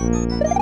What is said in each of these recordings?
Thank you.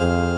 you